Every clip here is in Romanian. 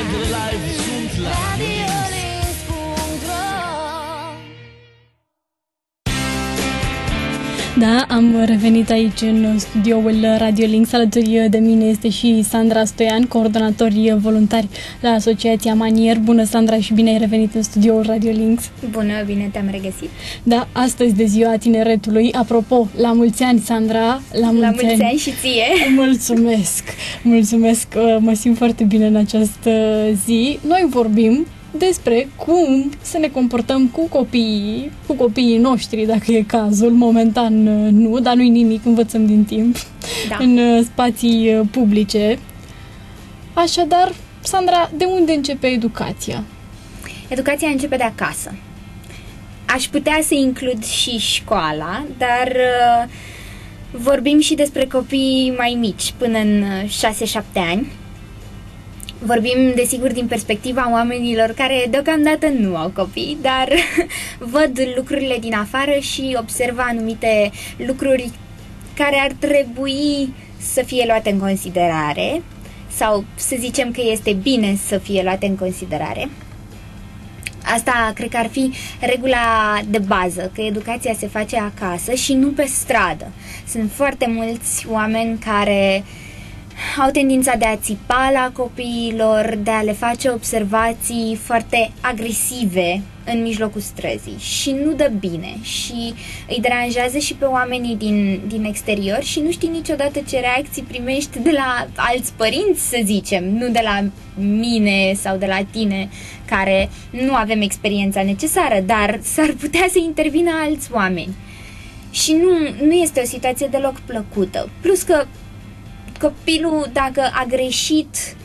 Lebt ihre Leidenschaft. Da, am revenit aici în studioul Radio Links. Alături de mine este și Sandra Stoian, coordonatori voluntari la Asociația Manier. Bună, Sandra, și bine ai revenit în studioul Radio Links. Bună, bine te-am regăsit. Da, astăzi de ziua tineretului. Apropo, la mulți ani, Sandra. La mulți, la mulți ani. ani și ție. Mulțumesc, mulțumesc. Mă simt foarte bine în această zi. Noi vorbim despre cum să ne comportăm cu copiii, cu copiii noștri, dacă e cazul, momentan uh, nu, dar nu-i nimic, învățăm din timp, da. în uh, spații uh, publice. Așadar, Sandra, de unde începe educația? Educația începe de acasă. Aș putea să includ și școala, dar uh, vorbim și despre copii mai mici, până în 6-7 ani Vorbim, desigur, din perspectiva oamenilor care deocamdată nu au copii, dar văd lucrurile din afară și observă anumite lucruri care ar trebui să fie luate în considerare sau să zicem că este bine să fie luate în considerare. Asta cred că ar fi regula de bază, că educația se face acasă și nu pe stradă. Sunt foarte mulți oameni care uh, au tendința de a țipa la copiilor, de a le face observații foarte agresive în mijlocul străzii și nu dă bine și îi deranjează și pe oamenii din, din exterior și nu știi niciodată ce reacții primești de la alți părinți, să zicem, nu de la mine sau de la tine care nu avem experiența necesară, dar s-ar putea să intervină alți oameni. Și nu, nu este o situație deloc plăcută. Plus că copilul, dacă a greșit,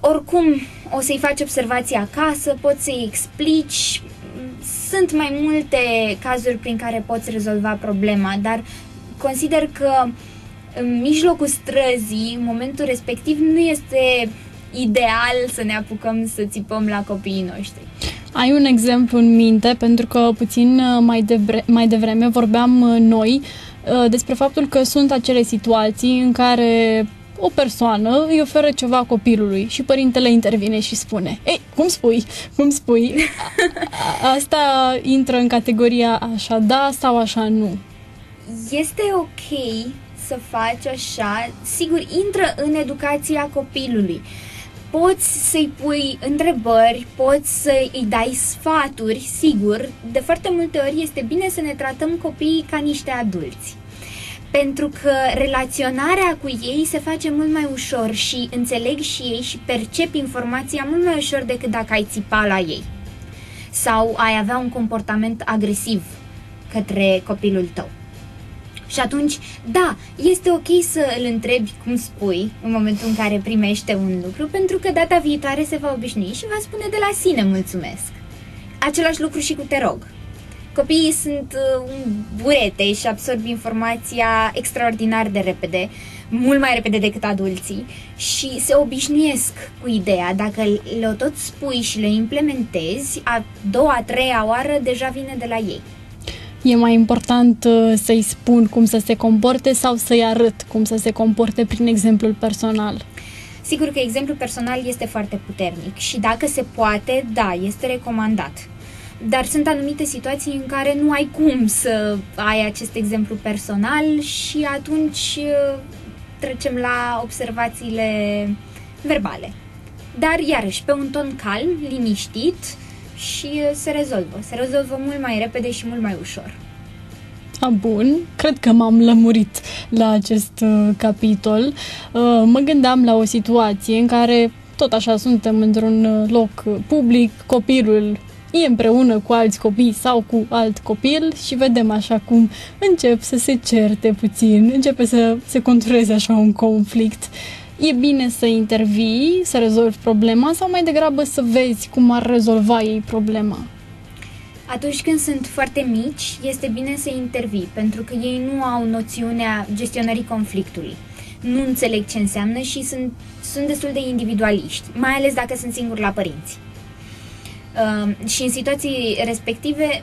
oricum o să-i faci observații acasă, poți să-i explici. Sunt mai multe cazuri prin care poți rezolva problema, dar consider că în mijlocul străzii, în momentul respectiv, nu este ideal să ne apucăm să țipăm la copiii noștri. Ai un exemplu în minte, pentru că puțin mai, devre- mai devreme vorbeam noi Uh, despre faptul că sunt acele situații în care o persoană îi oferă ceva copilului și părintele intervine și spune Ei, cum spui? Cum spui? Asta intră în categoria așa da sau așa nu? Este ok să faci așa, sigur, intră în educația copilului. Poți să-i pui întrebări, poți să-i dai sfaturi, sigur. De foarte multe ori este bine să ne tratăm copiii ca niște adulți pentru că relaționarea cu ei se face mult mai ușor și înțeleg și ei și percep informația mult mai ușor decât dacă ai țipa la ei sau ai avea un comportament agresiv către copilul tău. Și atunci, da, este ok să îl întrebi cum spui în momentul în care primește un lucru, pentru că data viitoare se va obișnui și va spune de la sine mulțumesc. Același lucru și cu te rog. Copiii sunt uh, un burete și absorb informația extraordinar de repede, mult mai repede decât adulții și se obișnuiesc cu ideea. Dacă le tot spui și le implementezi, a doua, a treia oară deja vine de la ei. E mai important uh, să-i spun cum să se comporte sau să-i arăt cum să se comporte prin exemplul personal? Sigur că exemplul personal este foarte puternic și dacă se poate, da, este recomandat. Dar sunt anumite situații în care nu ai cum să ai acest exemplu personal și atunci uh, trecem la observațiile verbale. Dar, iarăși, pe un ton calm, liniștit și uh, se rezolvă. Se rezolvă mult mai repede și mult mai ușor. A, bun, cred că m-am lămurit la acest uh, capitol. Uh, mă gândeam la o situație în care tot așa suntem într-un uh, loc public, copilul e împreună cu alți copii sau cu alt copil și vedem așa cum încep să se certe puțin, începe să se contureze așa un conflict. E bine să intervii, să rezolvi problema sau mai degrabă să vezi cum ar rezolva ei problema? Atunci când sunt foarte mici, este bine să intervii, pentru că ei nu au noțiunea gestionării conflictului. Nu înțeleg ce înseamnă și sunt, sunt destul de individualiști, mai ales dacă sunt singuri la părinți. Uh, și în situații respective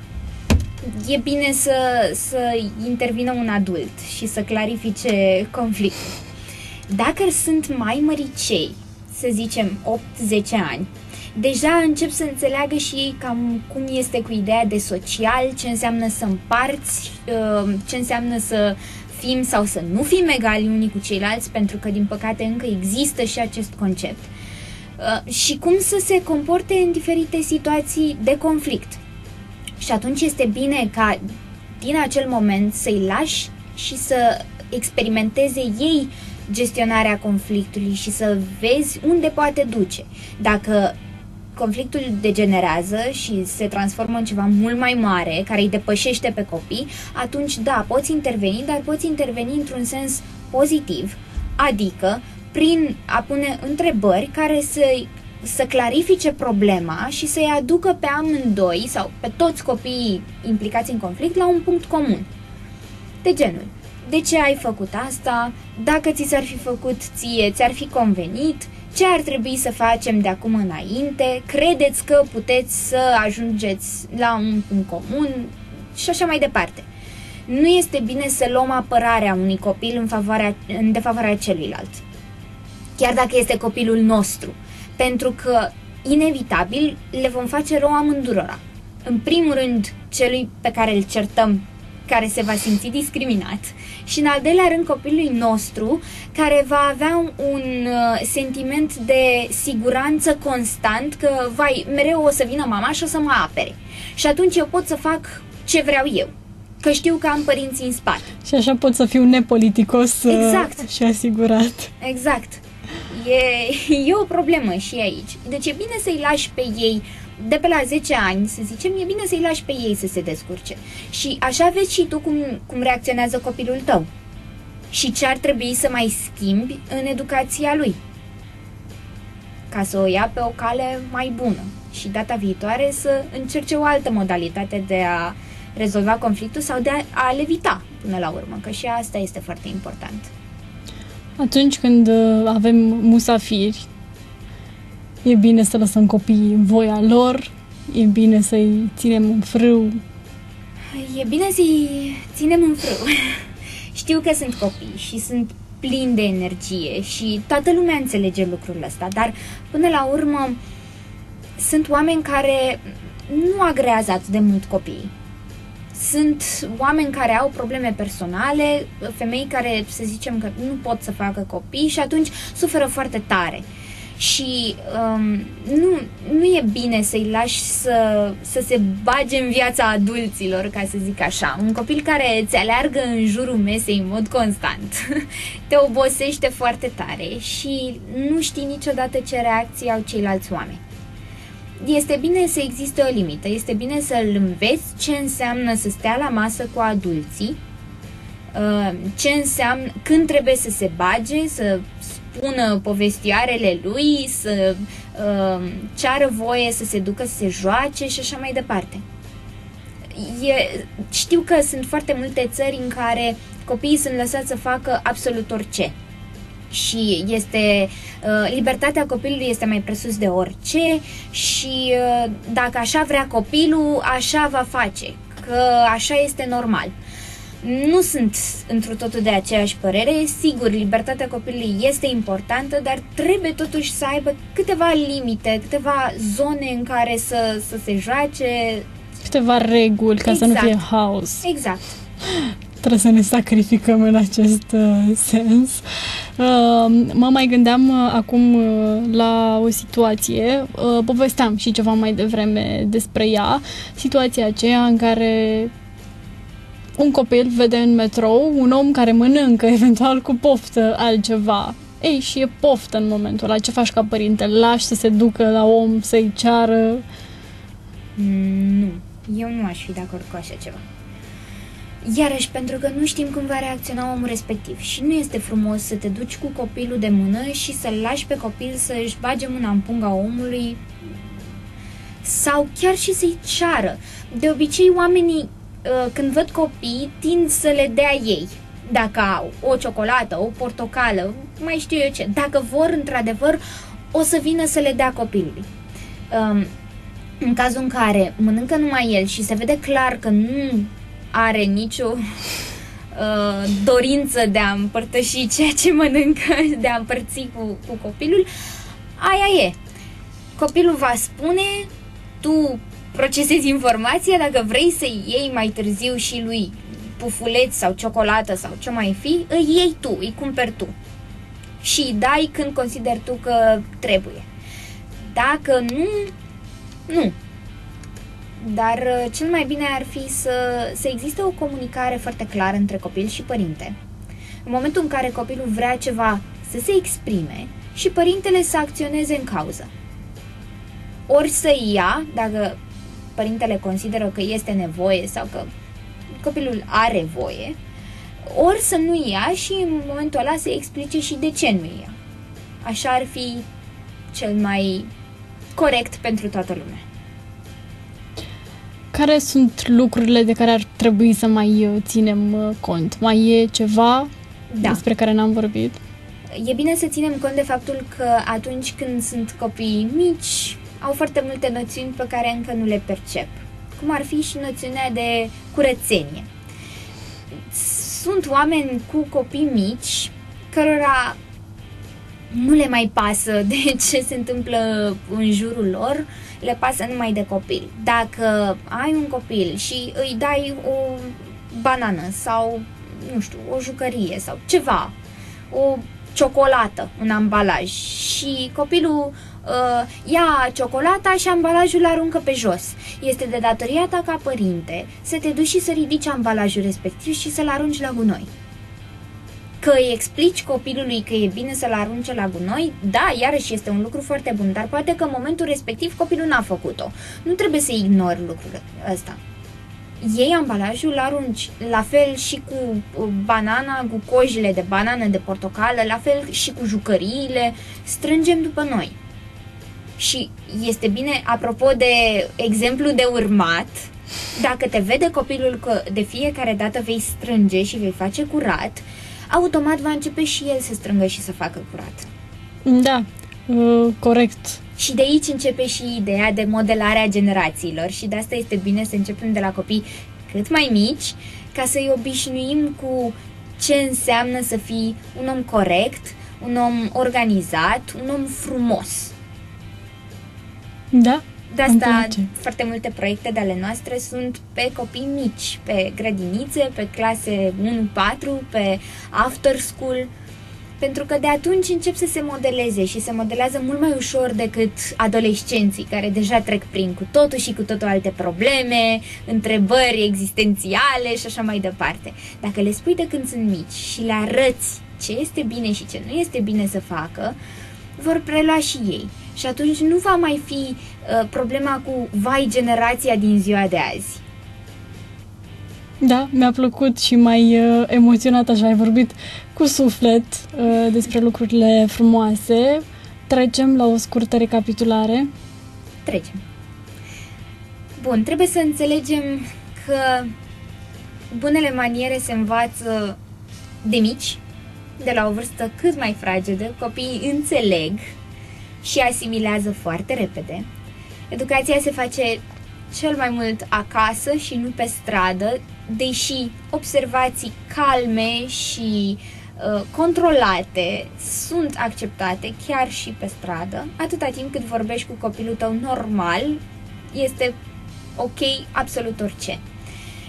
e bine să, să intervină un adult și să clarifice conflictul. Dacă sunt mai măricei să zicem 8-10 ani, deja încep să înțeleagă și ei cam cum este cu ideea de social, ce înseamnă să împarți, uh, ce înseamnă să fim sau să nu fim egali unii cu ceilalți, pentru că, din păcate, încă există și acest concept. Uh, și cum să se comporte în diferite situații de conflict. Și atunci este bine ca din acel moment să-i lași și să experimenteze ei gestionarea conflictului și să vezi unde poate duce. Dacă conflictul degenerează și se transformă în ceva mult mai mare, care îi depășește pe copii, atunci da, poți interveni, dar poți interveni într-un sens pozitiv, adică prin a pune întrebări care să să clarifice problema și să-i aducă pe amândoi sau pe toți copiii implicați în conflict la un punct comun. De genul, de ce ai făcut asta, dacă ți s-ar fi făcut ție, ți-ar fi convenit, ce ar trebui să facem de acum înainte, credeți că puteți să ajungeți la un punct comun și așa mai departe. Nu este bine să luăm apărarea unui copil în, favoarea, în defavoarea celuilalt. Chiar dacă este copilul nostru. Pentru că, inevitabil, le vom face rău amândurora. În primul rând, celui pe care îl certăm care se va simți discriminat și în al doilea rând copilului nostru care va avea un, un uh, sentiment de siguranță constant că vai, mereu o să vină mama și o să mă apere. Și atunci eu pot să fac ce vreau eu că știu că am părinții în spate. Și așa pot să fiu nepoliticos uh, exact. și asigurat. Exact. E, e o problemă și aici. Deci e bine să-i lași pe ei de pe la 10 ani, să zicem, e bine să-i lași pe ei să se descurce. Și așa vezi și tu cum, cum reacționează copilul tău. Și ce ar trebui să mai schimbi în educația lui. Ca să o ia pe o cale mai bună. Și data viitoare să încerce o altă modalitate de a rezolva conflictul sau de a, a levita până la urmă, că și asta este foarte important. Atunci când uh, avem musafiri, e bine să lăsăm copiii în voia lor, e bine să-i ținem în frâu. E bine să-i ținem în frâu. Știu că sunt copii și sunt plini de energie și toată lumea înțelege lucrul ăsta, dar până la urmă sunt oameni care nu agrează atât de mult copiii. Sunt oameni care au probleme personale, femei care, să zicem, că nu pot să facă copii și atunci suferă foarte tare. Și um, nu, nu e bine să-i lași să, să se bage în viața adulților, ca să zic așa. Un copil care ți aleargă în jurul mesei în mod constant te obosește foarte tare și nu știi niciodată ce reacții au ceilalți oameni este bine să existe o limită, este bine să-l înveți ce înseamnă să stea la masă cu adulții, uh, ce înseamnă, când trebuie să se bage, să spună povestioarele lui, să uh, ceară voie să se ducă să se joace și așa mai departe. E, știu că sunt foarte multe țări în care copiii sunt lăsați să facă absolut orice și este uh, libertatea copilului este mai presus de orice și uh, dacă așa vrea copilul, așa va face, că așa este normal. Nu sunt într totul de aceeași părere. Sigur, libertatea copilului este importantă, dar trebuie totuși să aibă câteva limite, câteva zone în care să, să se joace. Câteva reguli ca exact. să nu fie exact. haos. Exact trebuie să ne sacrificăm în acest uh, sens. Uh, mă mai gândeam uh, acum uh, la o situație, uh, povesteam și ceva mai devreme despre ea, situația aceea în care un copil vede în metrou un om care mănâncă eventual cu poftă altceva. Ei, și e poftă în momentul ăla. Ce faci ca părinte? Lași să se ducă la om, să-i ceară? Mm, nu. Eu nu aș fi de acord cu așa ceva. Iarăși, pentru că nu știm cum va reacționa omul respectiv și nu este frumos să te duci cu copilul de mână și să-l lași pe copil să își bage mâna în punga omului sau chiar și să-i ceară. De obicei, oamenii, uh, când văd copii, tind să le dea ei. Dacă au o ciocolată, o portocală, mai știu eu ce. Dacă vor, într-adevăr, o să vină să le dea copilului. Um, în cazul în care mănâncă numai el și se vede clar că nu are nicio uh, dorință de a împărtăși ceea ce mănâncă, de a împărți cu, cu copilul, aia e. Copilul va spune, tu procesezi informația, dacă vrei să iei mai târziu și lui pufuleți sau ciocolată sau ce mai fi, îi iei tu, îi cumperi tu. Și îi dai când consideri tu că trebuie. Dacă nu, nu. Dar uh, cel mai bine ar fi să, să existe o comunicare foarte clară între copil și părinte. În momentul în care copilul vrea ceva să se exprime și părintele să acționeze în cauză. Ori să ia, dacă părintele consideră că este nevoie sau că copilul are voie, ori să nu ia și în momentul ăla să explice și de ce nu ia. Așa ar fi cel mai corect pentru toată lumea. Care sunt lucrurile de care ar trebui să mai uh, ținem uh, cont? Mai e ceva da. despre care n-am vorbit? E bine să ținem cont de faptul că atunci când sunt copii mici, au foarte multe noțiuni pe care încă nu le percep. Cum ar fi și noțiunea de curățenie. Sunt oameni cu copii mici cărora nu le mai pasă de ce se întâmplă în jurul lor, le pasă numai de copil. Dacă ai un copil și îi dai o banană sau, nu știu, o jucărie sau ceva, o ciocolată în ambalaj și copilul uh, ia ciocolata și ambalajul aruncă pe jos. Este de datoria ta ca părinte să te duci și să ridici ambalajul respectiv și să-l arunci la gunoi. Că îi explici copilului că e bine să-l arunce la gunoi, da, iarăși este un lucru foarte bun, dar poate că în momentul respectiv copilul n-a făcut-o. Nu trebuie să ignori lucrul ăsta iei ambalajul, arunci, la fel și cu uh, banana, cu cojile de banană, de portocală, la fel și cu jucăriile, strângem după noi. Și este bine, apropo de exemplu de urmat, dacă te vede copilul că de fiecare dată vei strânge și vei face curat, automat va începe și el să strângă și să facă curat. Da, uh, corect. Și de aici începe și ideea de modelarea generațiilor și de asta este bine să începem de la copii cât mai mici, ca să-i obișnuim cu ce înseamnă să fii un om corect, un om organizat, un om frumos. Da. De asta foarte multe proiecte de ale noastre sunt pe copii mici, pe grădinițe, pe clase 1-4, pe after school, pentru că de atunci încep să se modeleze și se modelează mult mai ușor decât adolescenții care deja trec prin cu totul și cu totul alte probleme, întrebări existențiale și așa mai departe. Dacă le spui de când sunt mici și le arăți ce este bine și ce nu este bine să facă, vor prelua și ei. Și atunci nu va mai fi uh, problema cu vai generația din ziua de azi. Da, mi-a plăcut și mai uh, emoționat așa, ai vorbit cu suflet uh, despre lucrurile frumoase. Trecem la o scurtă recapitulare. Trecem. Bun, trebuie să înțelegem că bunele maniere se învață de mici, de la o vârstă cât mai fragedă, copiii înțeleg și asimilează foarte repede. Educația se face cel mai mult acasă și nu pe stradă, deși observații calme și uh, controlate sunt acceptate chiar și pe stradă, atâta timp cât vorbești cu copilul tău normal, este ok absolut orice.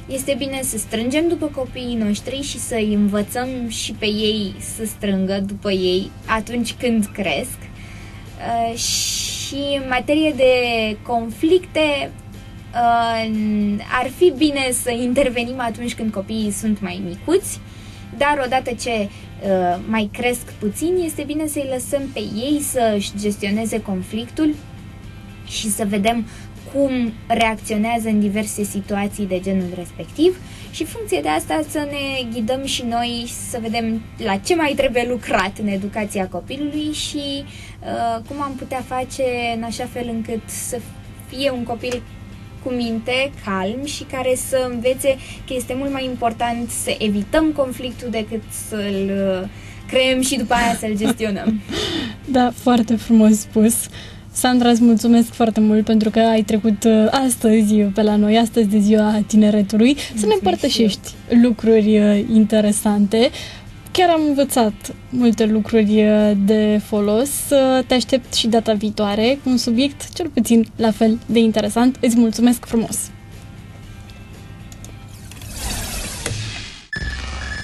Este bine să strângem după copiii noștri și să îi învățăm și pe ei să strângă după ei atunci când cresc. Uh, și în materie de conflicte, ar fi bine să intervenim atunci când copiii sunt mai micuți, dar odată ce uh, mai cresc puțin, este bine să-i lăsăm pe ei să-și gestioneze conflictul și să vedem cum reacționează în diverse situații de genul respectiv și funcție de asta să ne ghidăm și noi să vedem la ce mai trebuie lucrat în educația copilului și uh, cum am putea face în așa fel încât să fie un copil cu minte, calm și care să învețe că este mult mai important să evităm conflictul decât să-l uh, creăm și după aia să-l gestionăm. da, foarte frumos spus. Sandra, îți mulțumesc foarte mult pentru că ai trecut uh, astăzi pe la noi, astăzi de ziua tineretului, mulțumesc să ne împărtășești lucruri uh, interesante chiar am învățat multe lucruri uh, de folos. Uh, Te aștept și data viitoare cu un subiect cel puțin la fel de interesant. Îți mulțumesc frumos!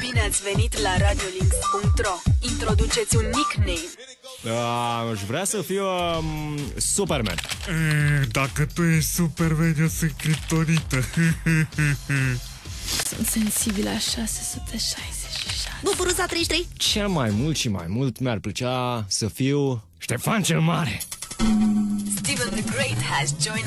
Bine ați venit la radiolinks.ro Introduceți un nickname. Uh, aș vrea să fiu um, Superman. E, dacă tu ești Superman, eu sunt criptonită. Sunt sensibilă a 666. Buburuza 33 Cel mai mult și mai mult mi-ar plăcea să fiu Ștefan cel Mare. Steven the Great has joined